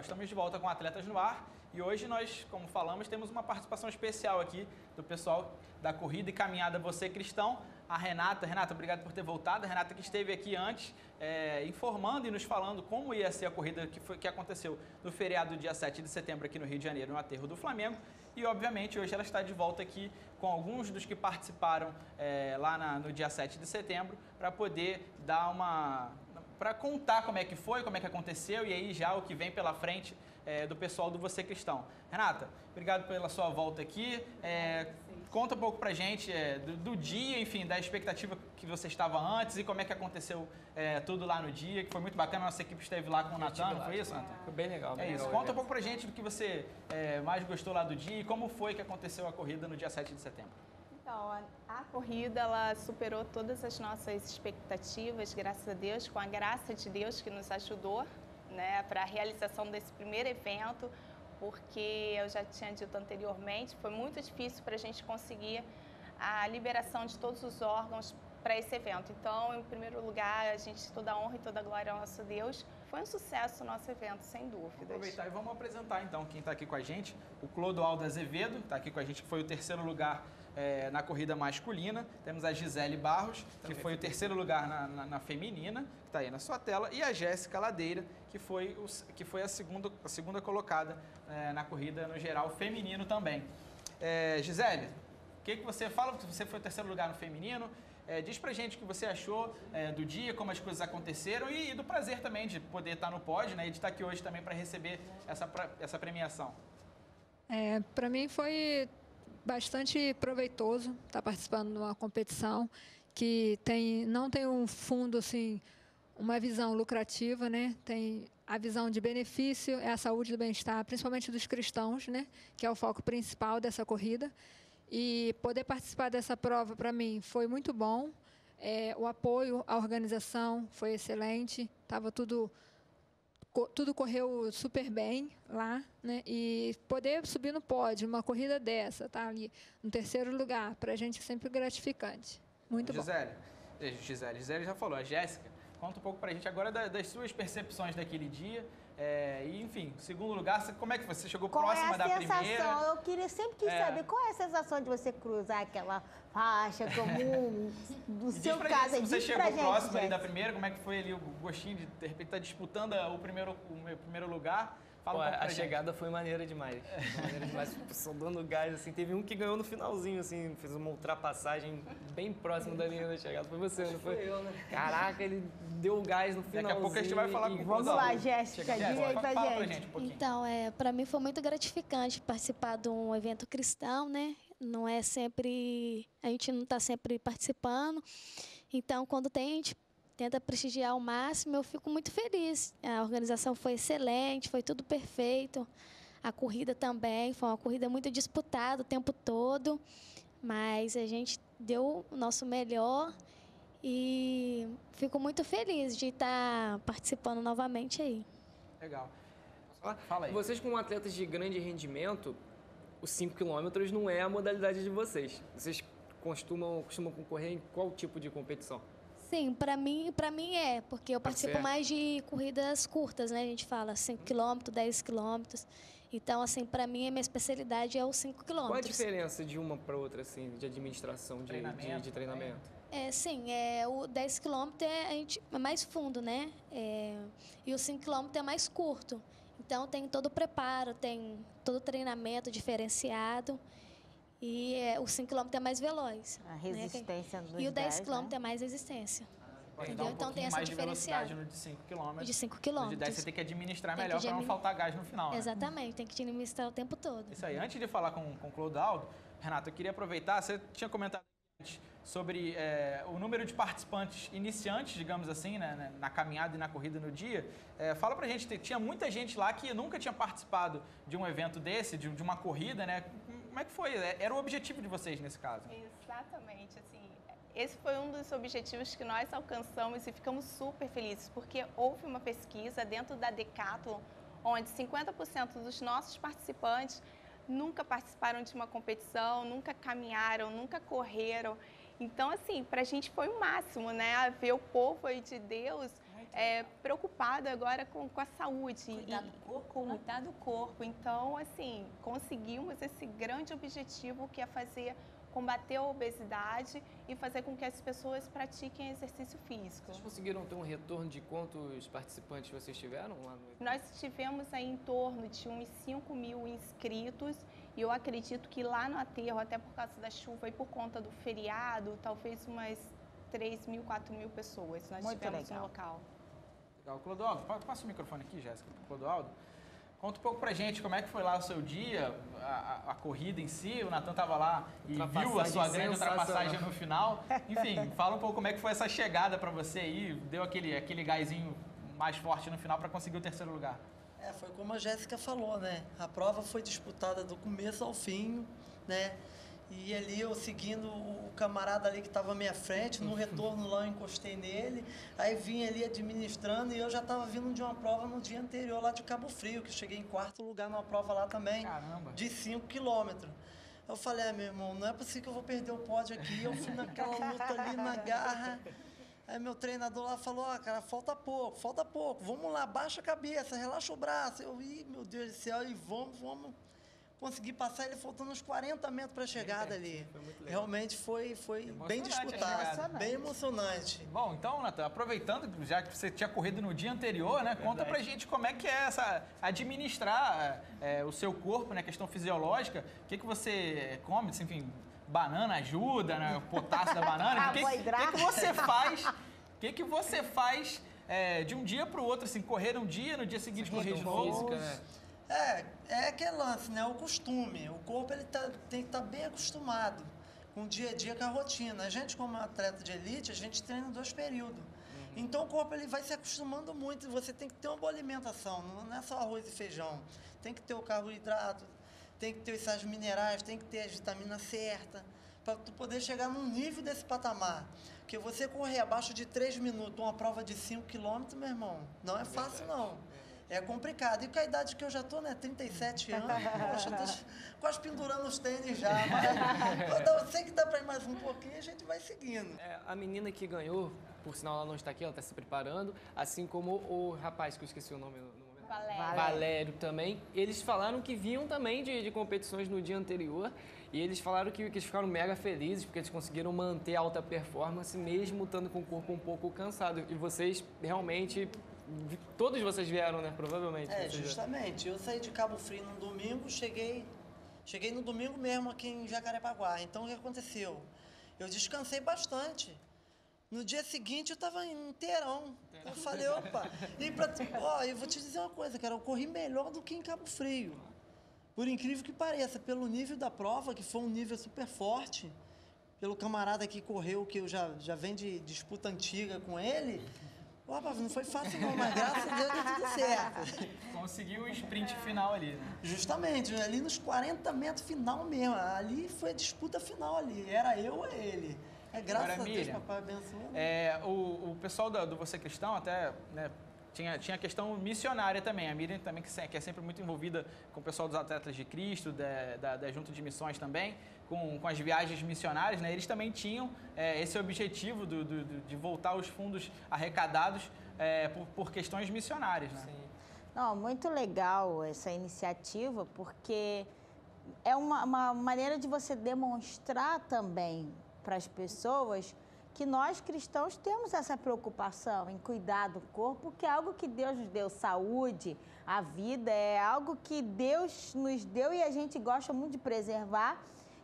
Estamos de volta com Atletas no Ar e hoje nós, como falamos, temos uma participação especial aqui do pessoal da Corrida e Caminhada Você Cristão, a Renata. Renata, obrigado por ter voltado. A Renata que esteve aqui antes é, informando e nos falando como ia ser a corrida que, foi, que aconteceu no feriado dia 7 de setembro aqui no Rio de Janeiro, no aterro do Flamengo. E, obviamente, hoje ela está de volta aqui com alguns dos que participaram é, lá na, no dia 7 de setembro para poder dar uma para contar como é que foi, como é que aconteceu e aí já o que vem pela frente é, do pessoal do Você Cristão. Renata, obrigado pela sua volta aqui. É, conta um pouco pra gente é, do, do, dia, enfim, da expectativa que você estava antes e como é que aconteceu é, tudo lá no dia, que foi muito bacana. Nossa equipe esteve lá com o Natan, não foi isso, Natan? Foi bem legal. Bem é isso. Legal conta um pouco pra gente do que você é, mais gostou lá do dia e como foi que aconteceu a corrida no dia 7 de setembro. Então, a, corrida ela superou todas as nossas expectativas, graças a Deus, com a graça de Deus que nos ajudou né, para a realização desse primeiro evento, porque eu já tinha dito anteriormente, foi muito difícil para a gente conseguir a liberação de todos os órgãos para esse evento. Então, em primeiro lugar, a gente toda a honra e toda a glória ao nosso Deus. Foi um sucesso o nosso evento, sem dúvidas. Vamos aproveitar e vamos apresentar então quem está aqui com a gente. O Clodoaldo Azevedo está aqui com a gente, que foi o terceiro lugar é, na corrida masculina. Temos a Gisele Barros, que foi o terceiro lugar na, na, na feminina, que está aí na sua tela. E a Jéssica Ladeira, que foi, o, que foi a, segunda, a segunda colocada é, na corrida no geral feminino também. É, Gisele, o que, que você fala? Você foi o terceiro lugar no feminino. É, diz pra gente o que você achou é, do dia, como as coisas aconteceram e, e, do prazer também de poder estar no pódio né, e de estar aqui hoje também para receber essa, essa premiação. É, para mim foi bastante proveitoso estar participando de uma competição que tem, não tem um fundo assim, uma visão lucrativa, né? Tem a visão de benefício, é a saúde do bem-estar, principalmente dos cristãos, né? Que é o foco principal dessa corrida. E poder participar dessa prova, para mim, foi muito bom. É, o apoio à organização foi excelente, estava tudo tudo correu super bem lá, né? E poder subir no pódio, uma corrida dessa, tá ali no terceiro lugar, para a gente é sempre gratificante. Muito Gisele, bom. Gisele, Gisele já falou, a Jéssica Conta um pouco para a gente agora das suas percepções daquele dia. É, e, enfim, segundo lugar, como é que você chegou qual próxima é da sensação? primeira? Eu queria, sempre quis é. saber qual é a sensação de você cruzar aquela faixa comum do seu caso. Gente, você chegou próximo ali da primeira, como é que foi ali o gostinho de, de repente, estar tá disputando o primeiro, o primeiro lugar? Fala Pô, um a chegada foi maneira demais. Foi maneira demais. Só dando gás, assim. Teve um que ganhou no finalzinho, assim, fez uma ultrapassagem bem próximo da linha da chegada. Foi você, não foi? Foi eu, né? Caraca, ele deu gás no finalzinho. Daqui a pouco a gente vai falar com o Vamos lá, Jéssica, diga aí pra gente. Pra gente um então, é, pra mim foi muito gratificante participar de um evento cristão, né? Não é sempre... A gente não está sempre participando. Então, quando tem, a gente tenta prestigiar ao máximo, eu fico muito feliz. A organização foi excelente, foi tudo perfeito. A corrida também, foi uma corrida muito disputada o tempo todo, mas a gente deu o nosso melhor e fico muito feliz de estar participando novamente aí. Legal. Fala aí. Vocês como atletas de grande rendimento, os 5 km não é a modalidade de vocês. Vocês costumam, costumam concorrer em qual tipo de competição? Sim, para mim, para mim é, porque eu participo mais de corridas curtas, né? A gente fala 5 km, 10 km. Então, assim, para mim a minha especialidade é os 5 km. Qual a diferença de uma para outra assim, de administração de treinamento? De, de treinamento? É, sim, é, o 10 km é, a gente, é mais fundo, né? É, e o 5 km é mais curto. Então tem todo o preparo, tem todo o treinamento diferenciado. E é, o 5 km é mais veloz. A né, resistência né? dos E o 10 km né? é mais resistência. Entendeu? Um então tem essa mais diferencial. no de 5 km. De 5 km. No de 10 você tem que administrar tem melhor para não faltar gás no final. Né? Exatamente, tem que administrar o tempo todo. Isso aí. Antes de falar com, com o Clodoaldo, Renato, eu queria aproveitar, você tinha comentado antes sobre é, o número de participantes iniciantes, digamos assim, né, né, na caminhada e na corrida no dia. É, fala pra gente, tinha muita gente lá que nunca tinha participado de um evento desse, de, de uma corrida, né? Como é que foi? É, era o objetivo de vocês nesse caso? Exatamente, assim, esse foi um dos objetivos que nós alcançamos e ficamos super felizes, porque houve uma pesquisa dentro da Decathlon, onde 50% dos nossos participantes nunca participaram de uma competição, nunca caminharam, nunca correram. Então, assim, para a gente foi o máximo, né? Ver o povo aí de Deus é, preocupado agora com, com a saúde. Cuidar e, do corpo, Com né? cuidar do corpo. Então, assim, conseguimos esse grande objetivo que é fazer combater a obesidade e fazer com que as pessoas pratiquem exercício físico. Vocês conseguiram ter um retorno de quantos participantes vocês tiveram lá no Nós tivemos aí em torno de uns 5 mil inscritos e eu acredito que lá no aterro, até por causa da chuva e por conta do feriado, talvez umas 3 mil, 4 mil pessoas nós Muito tivemos legal. no local. Legal. Clodoaldo, pa- passa o microfone aqui, Jéssica, pro Clodoaldo. Conta um pouco pra gente como é que foi lá o seu dia, a, a- corrida em si. O Natan tava lá e viu a sua grande ultrapassagem no final. Enfim, fala um pouco como é que foi essa chegada pra você aí. Deu aquele, aquele gásinho mais forte no final pra conseguir o terceiro lugar. É, foi como a Jéssica falou, né? A prova foi disputada do começo ao fim, né? E ali eu seguindo o camarada ali que estava à minha frente, no retorno lá eu encostei nele, aí vim ali administrando e eu já estava vindo de uma prova no dia anterior lá de Cabo Frio, que eu cheguei em quarto lugar numa prova lá também, Caramba. de 5 quilômetros. Eu falei, ah, meu irmão, não é possível que eu vou perder o pódio aqui. Eu fui naquela luta ali na garra. Aí meu treinador lá falou, ó, cara, falta pouco, falta pouco. Vamos lá, baixa a cabeça, relaxa o braço. Eu, ih, meu Deus do céu, e vamos, vamos. Consegui passar ele faltando uns 40 metros para a chegada ali. Foi muito legal. Realmente foi, foi bem disputado, bem emocionante. Bom, então, Natan, aproveitando, já que você tinha corrido no dia anterior, né? Conta pra gente como é que é essa administrar é, o seu corpo, né? Questão fisiológica. O que, que você come? Assim, Enfim, banana ajuda, né? O potássio da banana. O que, que, Carboidrato. que você faz? O que, que você faz é, de um dia pro outro, assim, correr um dia, no dia seguinte correr de novo? física, né? É, é aquele lance, né? O costume. O corpo ele tá, tem que estar bem acostumado com o dia a dia, com a rotina. A gente, como atleta de elite, a gente treina dois períodos. Então o corpo ele vai se acostumando muito. Você tem que ter uma boa alimentação. Não é só arroz e feijão. Tem que ter o carboidrato, tem que ter os sais minerais, tem que ter as vitaminas certas. Para tu poder chegar num nível desse patamar. Porque você correr abaixo de 3 minutos uma prova de 5 quilômetros, meu irmão, não é fácil não. É complicado. E com a idade que eu já tô, né? 37 anos, poxa, tô quase pendurando os tênis já. Mas eu sei que dá para ir mais um pouquinho a gente vai seguindo. É, a menina que ganhou, por sinal ela não está aqui, ela está se preparando, assim como o rapaz, que eu esqueci o nome no, momento. Valéria. Valério também. Eles falaram que vinham também de, de competições no dia anterior e eles falaram que, que eles ficaram mega felizes porque eles conseguiram manter a alta performance mesmo estando com o corpo um pouco cansado. E vocês realmente, todos vocês vieram, né? Provavelmente. É, vocês vieram. justamente. Eu saí de Cabo Frio no domingo, cheguei, cheguei no domingo mesmo aqui em Jacarepaguá. Então o que aconteceu? Eu descansei bastante. No dia seguinte eu estava inteirão. Eu falei, opa, e pra, ó, eu vou te dizer uma coisa, cara, eu corri melhor do que em Cabo Frio. Por incrível que pareça, pelo nível da prova, que foi um nível super forte, pelo camarada que correu, que eu já, já venho de disputa antiga com ele, opa, não foi fácil não, mas graças a Deus deu tudo certo. Conseguiu o sprint final ali, né? Justamente, ali nos 40 metros final mesmo. Ali foi a disputa final ali. Era eu ou ele. É graças Agora, a Deus, Miriam, papai abençoou. É, o, o pessoal do, do Você Cristão até né, tinha, tinha a questão missionária também. A Miriam também, que, que é sempre muito envolvida com o pessoal dos Atletas de Cristo, da, da, da Junta de Missões também, com, com as viagens missionárias, né? Eles também tinham é, esse objetivo do, do- do- de voltar os fundos arrecadados é, por, por questões missionárias, né? Não, muito legal essa iniciativa, porque é uma, uma maneira de você demonstrar também para as pessoas que nós cristãos temos essa preocupação em cuidar do corpo, que é algo que Deus nos deu saúde, a vida é algo que Deus nos deu e a gente gosta muito de preservar.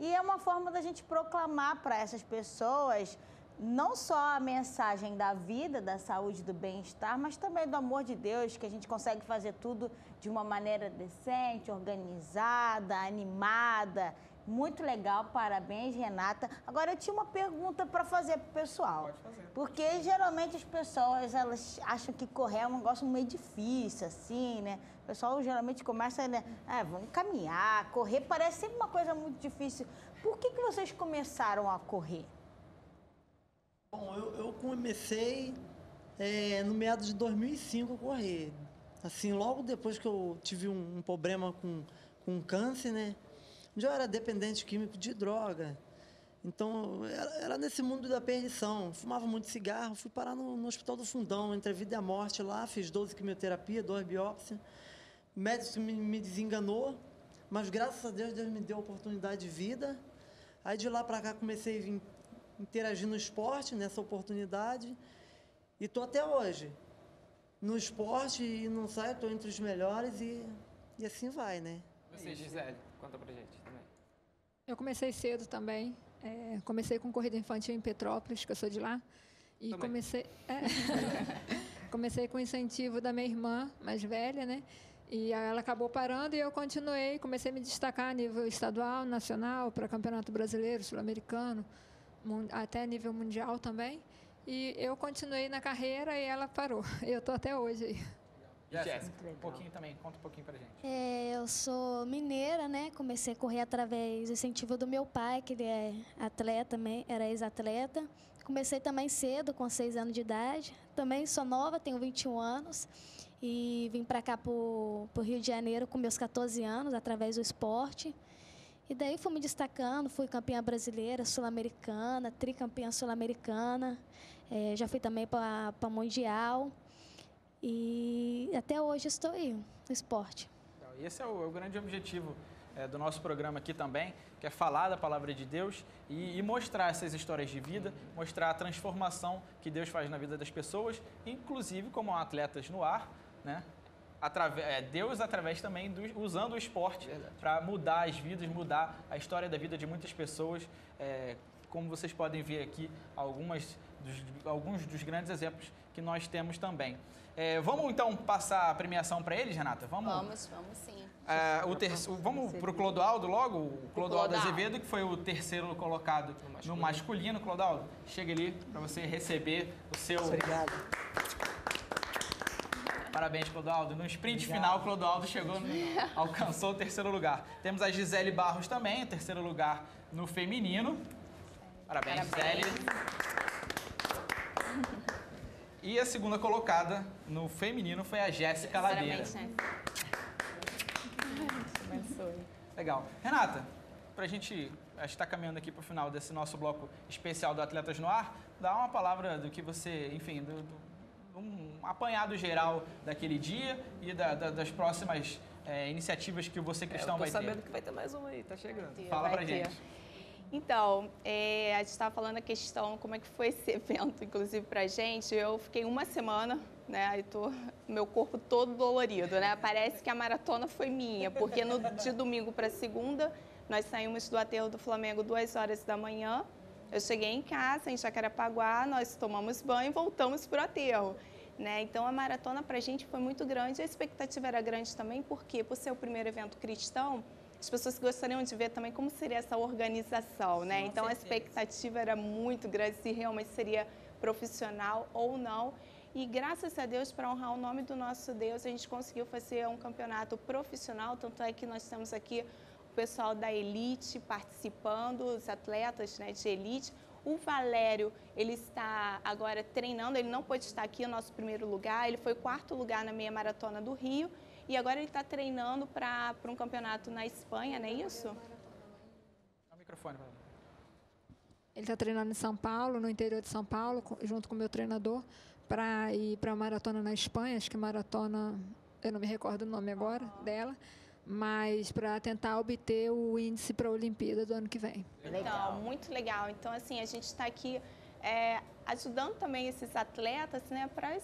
E é uma forma da gente proclamar para essas pessoas não só a mensagem da vida, da saúde, do bem-estar, mas também do amor de Deus, que a gente consegue fazer tudo de uma maneira decente, organizada, animada. Muito legal, parabéns, Renata. Agora eu tinha uma pergunta para fazer pro pessoal. Pode fazer. Porque geralmente as pessoas elas acham que correr é um negócio meio difícil, assim, né? O pessoal geralmente começa, né? Ah, vamos caminhar, correr parece sempre uma coisa muito difícil. Por que, que vocês começaram a correr? Bom, eu, eu comecei é, no meados de 2005 a correr. Assim, logo depois que eu tive um, um problema com, com câncer, né? Eu era dependente químico de droga. Então, era, era nesse mundo da perdição. Fumava muito cigarro, fui parar no, no, Hospital do Fundão, entre a vida e a morte lá, fiz 12 quimioterapia, 2 biópsias. O médico me, me desenganou, mas graças a Deus, Deus me deu a oportunidade de vida. Aí de lá para cá comecei a interagir no esporte, nessa oportunidade. E estou até hoje. No esporte e não saio, estou entre os melhores e, e assim vai, né? Você, Gisele, conta pra gente. Eu comecei cedo também. É, comecei com corrida infantil em Petrópolis, que eu sou de lá. E também. comecei. É, comecei com incentivo da minha irmã mais velha, né? E ela acabou parando e eu continuei, comecei a me destacar a nível estadual, nacional, para campeonato brasileiro, sul-americano, até nível mundial também. E eu continuei na carreira e ela parou. Eu estou até hoje aí. Jéssica, um pouquinho também, conta um pouquinho pra gente. É, eu sou mineira, né? Comecei a correr através do incentivo do meu pai, que ele é atleta, era ex-atleta. Comecei também cedo, com seis anos de idade. Também sou nova, tenho 21 anos. E vim para cá, para o Rio de Janeiro, com meus 14 anos, através do esporte. E daí fui me destacando, fui campeã brasileira, sul-americana, tricampeã sul-americana. É, já fui também para Mundial. E até hoje estou aí, no esporte. E esse é o, é o grande objetivo é, do nosso programa aqui também, que é falar da palavra de Deus e, e, mostrar essas histórias de vida, mostrar a transformação que Deus faz na vida das pessoas, inclusive como atletas no ar, né? Através, é, Deus através também do, usando o esporte para mudar as vidas, mudar a história da vida de muitas pessoas. É, como vocês podem ver aqui, algumas dos, alguns dos grandes exemplos que nós temos também. É, vamos então passar a premiação para eles, Renata? Vamos, vamos, vamos sim. É, o ter... Vamos para o Clodoaldo logo, o Clodoaldo Azevedo, que foi o terceiro colocado no masculino. No masculino. Clodoaldo, chega ali para você receber o seu. Obrigado. Parabéns, Clodoaldo. No sprint Obrigado. final, Clodoaldo chegou, no... alcançou o terceiro lugar. Temos a Gisele Barros também, o terceiro lugar no feminino. Parabéns, Parabéns. Gisele. E a segunda colocada no feminino foi a Jéssica Ladeira. Parabéns, Legal. Renata, para a gente estar caminhando aqui para o final desse nosso bloco especial do Atletas no Ar, dá uma palavra do que você, enfim, do, do um apanhado geral daquele dia e da, da, das próximas é, iniciativas que você cristão é, vai ter. Eu tô sabendo que vai ter mais uma aí, tá chegando. Ter, Fala pra ter. gente. Então, é, a gente estava falando a questão, como é que foi esse evento, inclusive, pra gente. Eu fiquei uma semana, né, aí tô, meu corpo todo dolorido, né? Parece que a maratona foi minha, porque no, de domingo para segunda, nós saímos do aterro do Flamengo duas horas da manhã, eu cheguei em casa, em Jacarepaguá, nós tomamos banho e voltamos para o aterro. Né? Então, a maratona para a gente foi muito grande. A expectativa era grande também, porque por ser o primeiro evento cristão, as pessoas gostariam de ver também como seria essa organização. Né? então, certeza. a expectativa era muito grande, se realmente seria profissional ou não. E graças a Deus, para honrar o nome do nosso Deus, a gente conseguiu fazer um campeonato profissional. Tanto é que nós temos aqui pessoal da elite participando, os atletas né, de elite. O Valério, ele está agora treinando, ele não pôde estar aqui no nosso primeiro lugar, ele foi quarto lugar na meia maratona do Rio e agora ele está treinando para um campeonato na Espanha, não é isso? O microfone, Ele está treinando em São Paulo, no interior de São Paulo, junto com o meu treinador, para ir para a maratona na Espanha, acho que maratona, eu não me recordo o nome agora dela mas para tentar obter o índice para a Olimpíada do ano que vem. Legal, muito legal. Então, assim, a gente está aqui é, ajudando também esses atletas né, para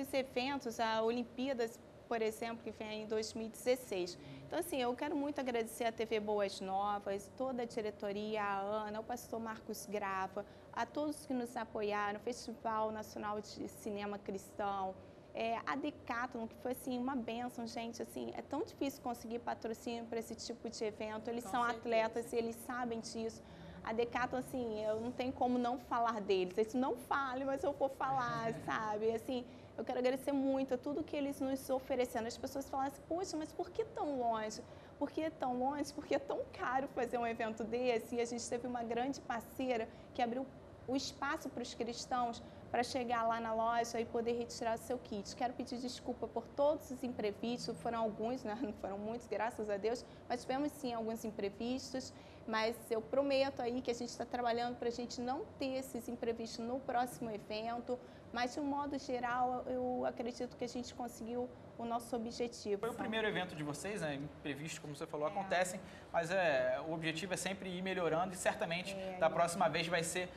os eventos, a Olimpíadas, por exemplo, que vem em 2016. Então, assim, eu quero muito agradecer a TV Boas Novas, toda a diretoria, a Ana, o pastor Marcos Grava, a todos que nos apoiaram, o Festival Nacional de Cinema Cristão, é, a Decathlon, que foi assim uma benção, gente, assim, é tão difícil conseguir patrocínio para esse tipo de evento. Eles Com são certeza. atletas e eles sabem disso. A Decathlon, assim, eu não tenho como não falar deles. Eles não falem, mas eu vou falar, sabe? Assim, eu quero agradecer muito a tudo que eles nos ofereceram. As pessoas falam assim, poxa, mas por que tão longe? Por que tão longe? Porque é tão caro fazer um evento desse. E a gente teve uma grande parceira que abriu o espaço para os cristãos para chegar lá na loja e poder retirar seu kit. Quero pedir desculpa por todos os imprevistos, foram alguns, né? não foram muitos, graças a Deus, mas tivemos sim alguns imprevistos. Mas eu prometo aí que a gente está trabalhando para a gente não ter esses imprevistos no próximo evento, mas de um modo geral eu acredito que a gente conseguiu o nosso objetivo. Foi o primeiro evento de vocês, né? Imprevistos, como você falou, é. acontecem, mas é, o objetivo é sempre ir melhorando e certamente é, da próxima vez vai ser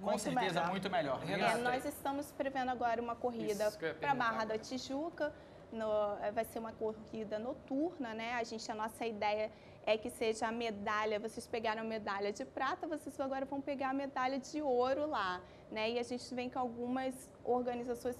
com muito certeza melhor. muito melhor. É, nós estamos prevendo agora uma corrida para Barra da Tijuca. No, vai ser uma corrida noturna, né? A gente, a nossa ideia é que seja a medalha, vocês pegaram medalha de prata, vocês agora vão pegar a medalha de ouro lá, né? E a gente vem com algumas organizações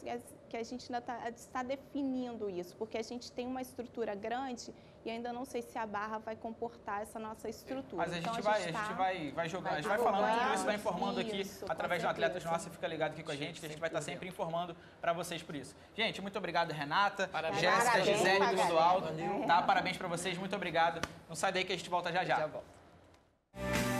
que a gente ainda tá, está definindo isso, porque a gente tem uma estrutura grande e ainda não sei se a barra vai comportar essa nossa estrutura. Mas a gente, então, a vai, gente, tá, a gente vai, vai jogando, vai a gente vai falando tudo isso, vai informando isso, aqui através de atletas nossos, fica ligado aqui com a gente, que a gente vai estar sempre informando para vocês por isso. Gente, muito obrigado, Renata, Parabéns. Jéssica, Gisele do Mundo Alto, tá? Parabéns para vocês, muito obrigado. Não sai daí que a gente volta já já. já volta.